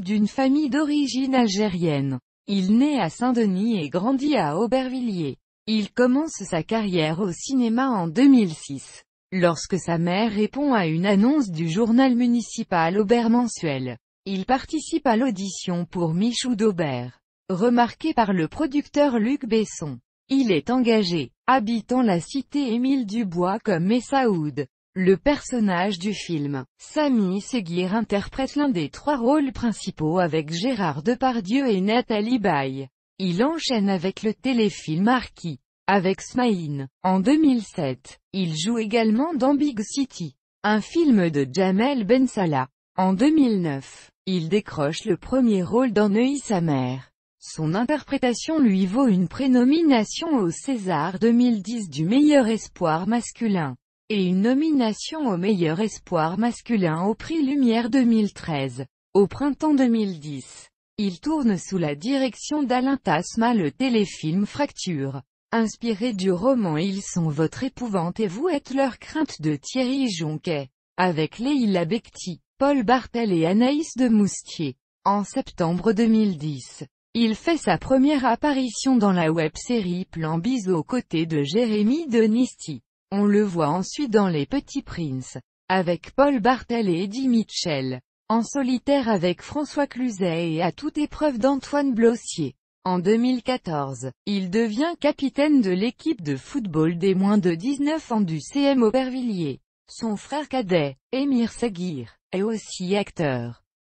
d'une famille d'origine algérienne. Il naît à Saint-Denis et grandit à Aubervilliers. Il commence sa carrière au cinéma en 2006, lorsque sa mère répond à une annonce du journal municipal Aubert mensuel. Il participe à l'audition pour Michou d'Aubert, remarqué par le producteur Luc Besson. Il est engagé, habitant la cité Émile Dubois comme Messaoud. Le personnage du film, Samy Seguir interprète l'un des trois rôles principaux avec Gérard Depardieu et Nathalie Baye. Il enchaîne avec le téléfilm Arki, avec Smaïn. En 2007, il joue également dans Big City, un film de Jamel Ben Salah. En 2009, il décroche le premier rôle dans Neuilly sa mère. Son interprétation lui vaut une prénomination au César 2010 du meilleur espoir masculin, et une nomination au meilleur espoir masculin au prix Lumière 2013. Au printemps 2010, il tourne sous la direction d'Alain Tasma le téléfilm Fracture. Inspiré du roman Ils sont votre épouvante et vous êtes leur crainte de Thierry Jonquet, avec Leila Becti, Paul Bartel et Anaïs de Moustier. En septembre 2010, il fait sa première apparition dans la web-série Plan Bis aux côtés de Jérémy Donisti. On le voit ensuite dans Les Petits Princes, avec Paul Bartel et Eddie Mitchell en solitaire avec François Cluzet et à toute épreuve d'Antoine Blossier. En 2014, il devient capitaine de l'équipe de football des moins de 19 ans du CM Aubervilliers. Son frère cadet, Émir Seguir, est aussi acteur.